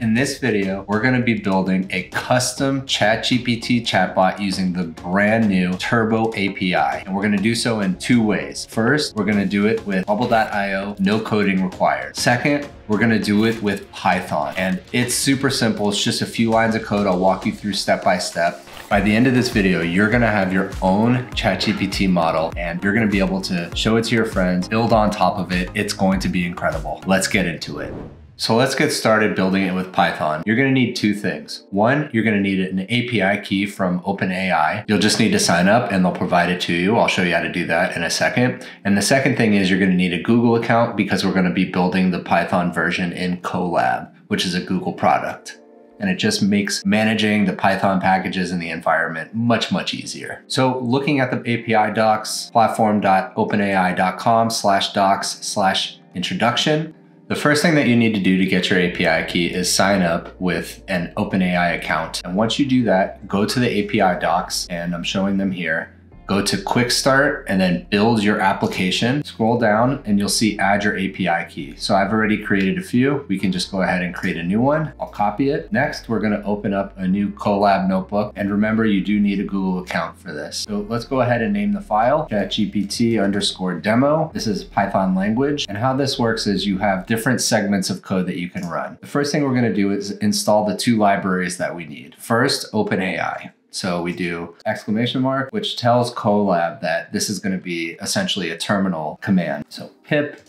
In this video, we're gonna be building a custom ChatGPT chatbot using the brand new Turbo API. And we're gonna do so in two ways. First, we're gonna do it with bubble.io, no coding required. Second, we're gonna do it with Python. And it's super simple. It's just a few lines of code. I'll walk you through step by step. By the end of this video, you're gonna have your own ChatGPT model and you're gonna be able to show it to your friends, build on top of it. It's going to be incredible. Let's get into it. So let's get started building it with Python. You're gonna need two things. One, you're gonna need an API key from OpenAI. You'll just need to sign up and they'll provide it to you. I'll show you how to do that in a second. And the second thing is you're gonna need a Google account because we're gonna be building the Python version in Colab, which is a Google product and it just makes managing the Python packages in the environment much, much easier. So looking at the API docs, platform.openai.com slash docs slash introduction, the first thing that you need to do to get your API key is sign up with an OpenAI account. And once you do that, go to the API docs, and I'm showing them here go to quick start and then build your application. Scroll down and you'll see add your API key. So I've already created a few. We can just go ahead and create a new one. I'll copy it. Next, we're gonna open up a new Colab notebook. And remember, you do need a Google account for this. So let's go ahead and name the file, ChatGPT underscore demo. This is Python language. And how this works is you have different segments of code that you can run. The first thing we're gonna do is install the two libraries that we need. First, OpenAI. So we do exclamation mark, which tells Colab that this is going to be essentially a terminal command. So pip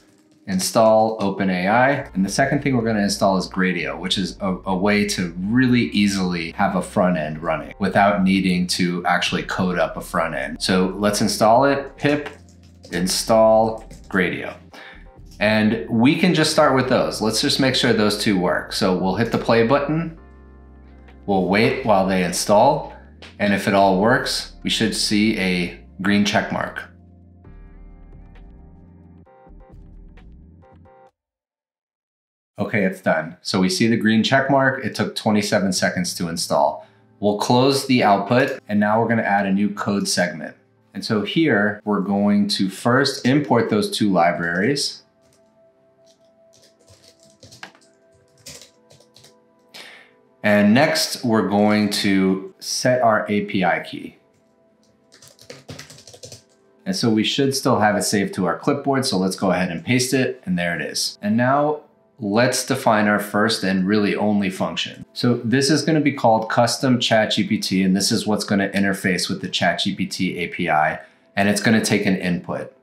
install OpenAI. And the second thing we're going to install is Gradio, which is a, a, way to really easily have a front end running without needing to actually code up a front end. So let's install it, pip install Gradio. And we can just start with those. Let's just make sure those two work. So we'll hit the play button. We'll wait while they install. And if it all works, we should see a green check mark. Okay, it's done. So we see the green check mark. It took 27 seconds to install. We'll close the output and now we're gonna add a new code segment. And so here we're going to first import those two libraries. And next, we're going to set our API key. And so we should still have it saved to our clipboard. So let's go ahead and paste it. And there it is. And now let's define our first and really only function. So this is going to be called custom ChatGPT, and this is what's going to interface with the ChatGPT API, and it's going to take an input.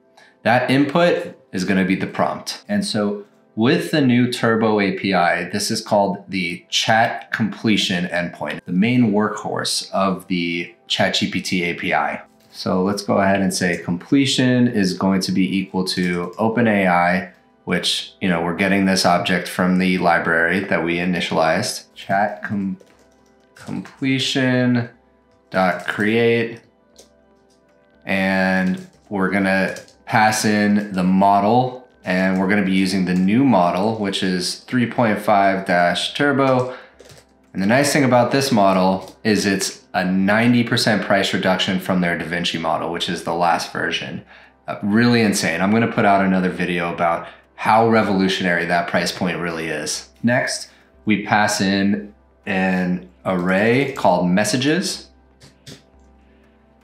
That input is going to be the prompt. And so with the new Turbo API, this is called the chat completion endpoint, the main workhorse of the ChatGPT API. So let's go ahead and say completion is going to be equal to OpenAI, which, you know, we're getting this object from the library that we initialized. Chat com completion dot create, and we're gonna pass in the model and we're going to be using the new model, which is 3.5 Turbo. And the nice thing about this model is it's a 90% price reduction from their DaVinci model, which is the last version. Uh, really insane. I'm going to put out another video about how revolutionary that price point really is. Next, we pass in an array called messages.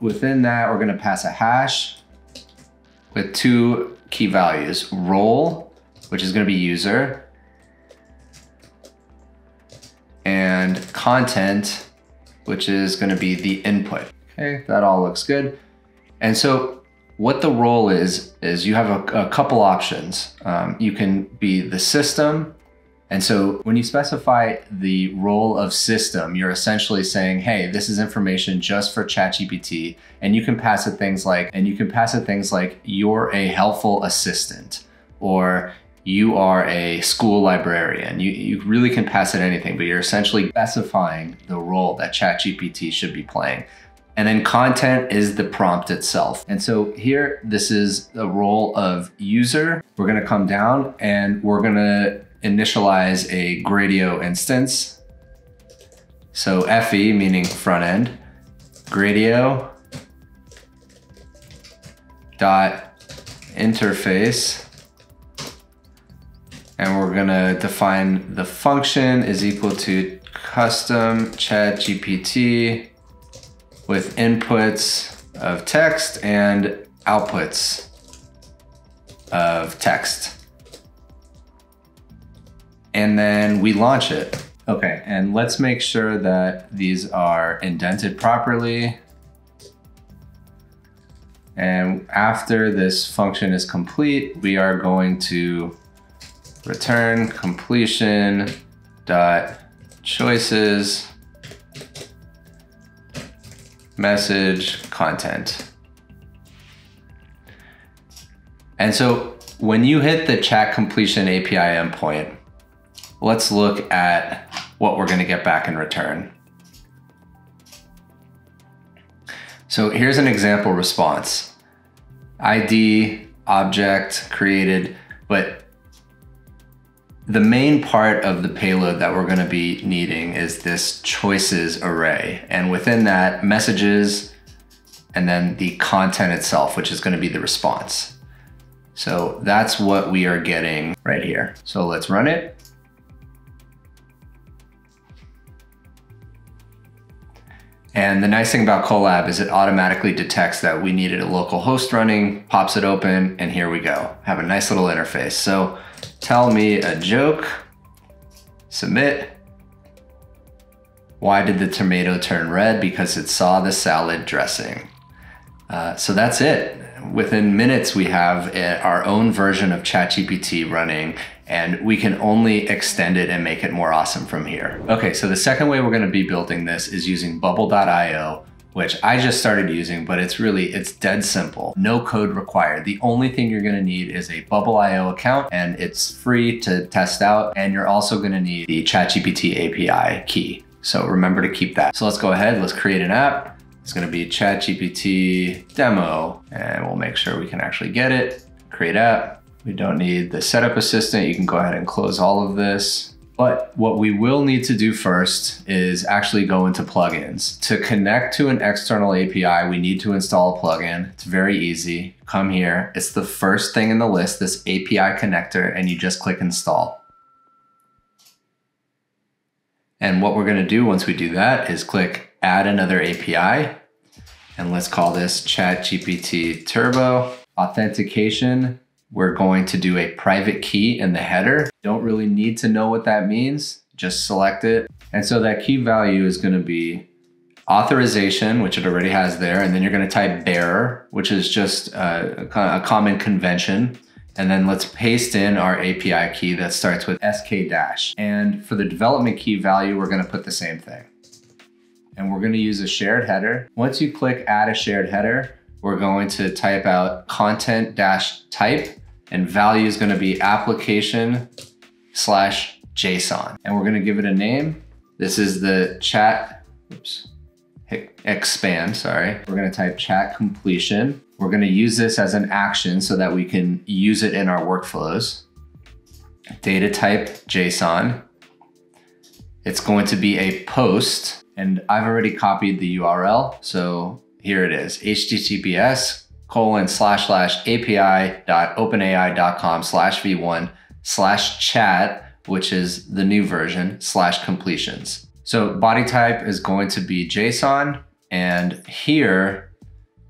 Within that, we're going to pass a hash with two key values. Role, which is going to be user, and content, which is going to be the input. Okay, that all looks good. And so what the role is, is you have a, a couple options. Um, you can be the system, and so when you specify the role of system, you're essentially saying, hey, this is information just for ChatGPT. And you can pass it things like, and you can pass it things like, you're a helpful assistant or you are a school librarian. You, you really can pass it anything, but you're essentially specifying the role that ChatGPT should be playing. And then content is the prompt itself. And so here, this is the role of user. We're gonna come down and we're gonna initialize a Gradio instance. So FE meaning front end, Gradio dot interface And we're gonna define the function is equal to custom chat GPT with inputs of text and outputs of text. And then we launch it. Okay, and let's make sure that these are indented properly. And after this function is complete, we are going to return completion dot choices message content. And so when you hit the chat completion API endpoint, let's look at what we're gonna get back in return. So here's an example response. ID, object, created, but the main part of the payload that we're gonna be needing is this choices array. And within that, messages, and then the content itself, which is gonna be the response. So that's what we are getting right here. So let's run it. And the nice thing about Colab is it automatically detects that we needed a local host running, pops it open, and here we go. Have a nice little interface. So tell me a joke, submit. Why did the tomato turn red? Because it saw the salad dressing. Uh, so that's it. Within minutes, we have a, our own version of ChatGPT running and we can only extend it and make it more awesome from here. Okay, so the second way we're gonna be building this is using bubble.io which I just started using, but it's really, it's dead simple. No code required. The only thing you're gonna need is a Bubble.io account and it's free to test out. And you're also gonna need the ChatGPT API key. So remember to keep that. So let's go ahead, let's create an app. It's gonna be ChatGPT demo and we'll make sure we can actually get it. Create app. We don't need the setup assistant. You can go ahead and close all of this. But what we will need to do first is actually go into plugins. To connect to an external API, we need to install a plugin. It's very easy. Come here. It's the first thing in the list, this API connector, and you just click install. And what we're gonna do once we do that is click add another API. And let's call this ChatGPT Turbo. Authentication we're going to do a private key in the header. Don't really need to know what that means. Just select it. And so that key value is gonna be authorization, which it already has there. And then you're gonna type bearer, which is just a, a common convention. And then let's paste in our API key that starts with SK dash. And for the development key value, we're gonna put the same thing. And we're gonna use a shared header. Once you click add a shared header, we're going to type out content dash type and value is gonna be application slash JSON. And we're gonna give it a name. This is the chat, oops, expand, sorry. We're gonna type chat completion. We're gonna use this as an action so that we can use it in our workflows. Data type JSON. It's going to be a post and I've already copied the URL. So here it is, https colon slash slash api.openai.com slash v1 slash chat, which is the new version, slash completions. So body type is going to be JSON. And here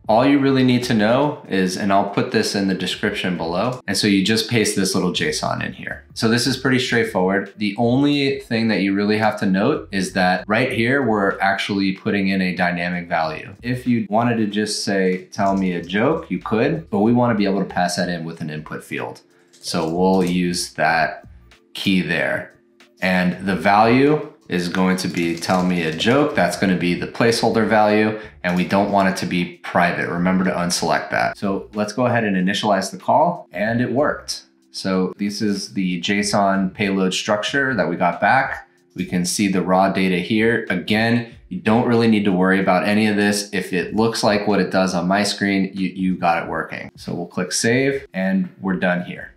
all you really need to know is, and I'll put this in the description below. And so you just paste this little JSON in here. So this is pretty straightforward. The only thing that you really have to note is that right here, we're actually putting in a dynamic value. If you wanted to just say, tell me a joke, you could, but we wanna be able to pass that in with an input field. So we'll use that key there. And the value is going to be tell me a joke. That's going to be the placeholder value and we don't want it to be private. Remember to unselect that. So let's go ahead and initialize the call and it worked. So this is the JSON payload structure that we got back. We can see the raw data here. Again, you don't really need to worry about any of this. If it looks like what it does on my screen, you, you got it working. So we'll click save and we're done here.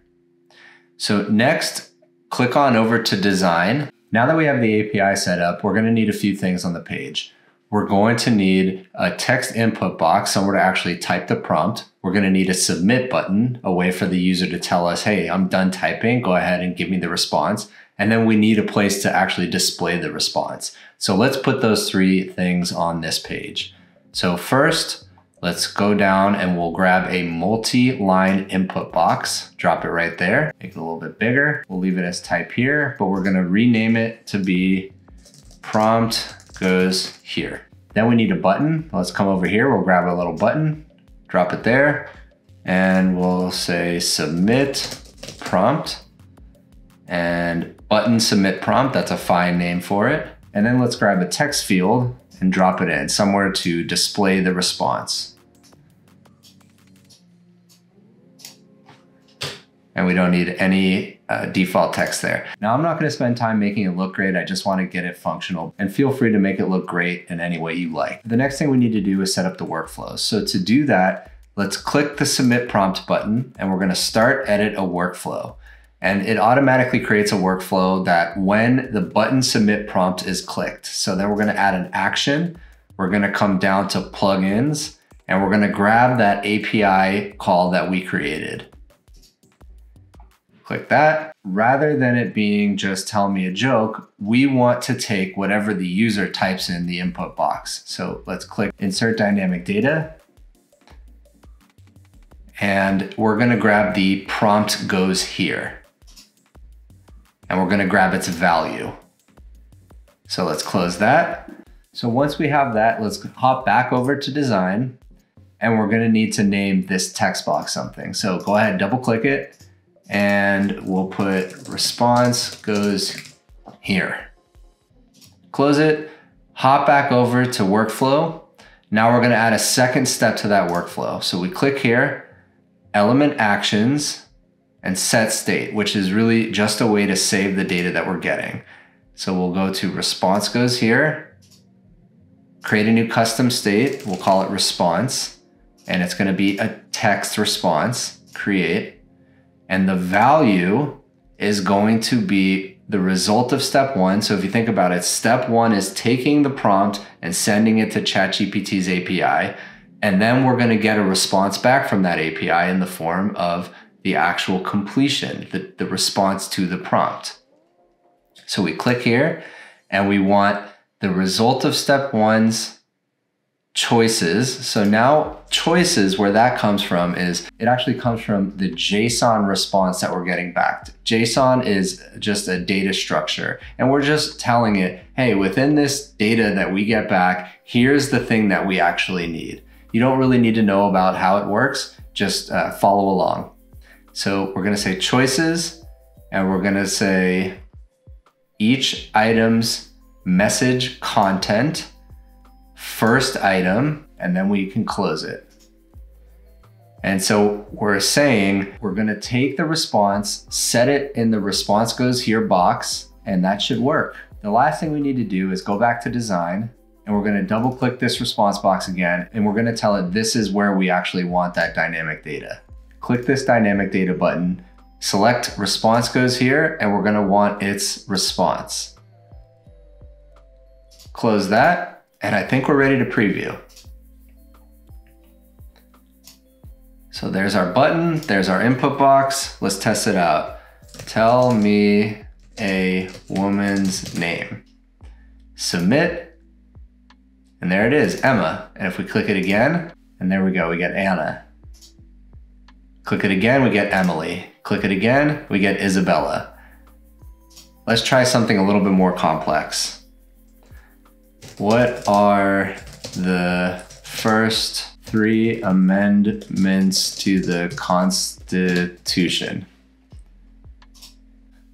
So next, click on over to design now that we have the API set up, we're gonna need a few things on the page. we're going to need a text input box, somewhere to actually type the prompt. We're going to need a submit button, a way for the user to tell us, hey, I'm done typing, go ahead and give me the response. And then we need a place to actually display the response. So let's put those three things on this page. So first, let's go down and we'll grab a multi-line input box, drop it right there, make it a little bit bigger. We'll leave it as type here, but we're gonna rename it to be prompt goes here. Then we need a button. Let's come over here. We'll grab a little button, drop it there, and we'll say submit prompt and button submit prompt. That's a fine name for it. And then let's grab a text field and drop it in somewhere to display the response. And we don't need any uh, default text there. Now I'm not going to spend time making it look great. I just want to get it functional and feel free to make it look great in any way you like. The next thing we need to do is set up the workflows. So to do that, let's click the submit prompt button and we're going to start edit a workflow. And it automatically creates a workflow that when the button submit prompt is clicked. So then we're going to add an action. We're going to come down to plugins and we're going to grab that API call that we created. Click that. Rather than it being just tell me a joke, we want to take whatever the user types in the input box. So let's click insert dynamic data. And we're gonna grab the prompt goes here. And we're gonna grab its value. So let's close that. So once we have that, let's hop back over to design and we're gonna need to name this text box something. So go ahead, double click it and we'll put response goes here. Close it, hop back over to workflow. Now we're gonna add a second step to that workflow. So we click here, element actions, and set state, which is really just a way to save the data that we're getting. So we'll go to response goes here, create a new custom state, we'll call it response, and it's gonna be a text response, create, and the value is going to be the result of step one. So if you think about it, step one is taking the prompt and sending it to ChatGPT's API. And then we're going to get a response back from that API in the form of the actual completion, the, the response to the prompt. So we click here and we want the result of step one's choices. So now choices, where that comes from is it actually comes from the JSON response that we're getting back. JSON is just a data structure. And we're just telling it, hey, within this data that we get back, here's the thing that we actually need. You don't really need to know about how it works, just uh, follow along. So we're gonna say choices, and we're gonna say each item's message content first item, and then we can close it. And so we're saying we're gonna take the response, set it in the response goes here box, and that should work. The last thing we need to do is go back to design and we're gonna double click this response box again, and we're gonna tell it this is where we actually want that dynamic data. Click this dynamic data button, select response goes here, and we're gonna want its response. Close that, and I think we're ready to preview. So there's our button, there's our input box. Let's test it out. Tell me a woman's name. Submit, and there it is, Emma. And if we click it again, and there we go, we get Anna. Click it again, we get Emily. Click it again, we get Isabella. Let's try something a little bit more complex. What are the first three amendments to the Constitution?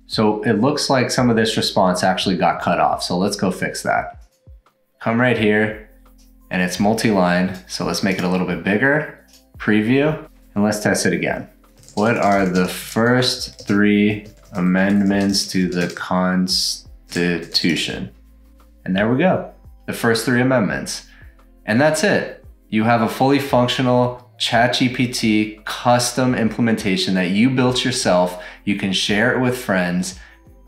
So it looks like some of this response actually got cut off. So let's go fix that. Come right here and it's multi-line. So let's make it a little bit bigger, preview, and let's test it again. What are the first three amendments to the Constitution? And there we go the first three amendments. And that's it. You have a fully functional ChatGPT custom implementation that you built yourself. You can share it with friends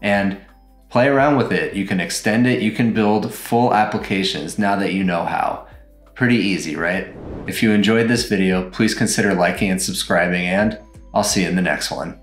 and Play around with it. You can extend it. You can build full applications now that you know how. Pretty easy, right? If you enjoyed this video, please consider liking and subscribing and I'll see you in the next one.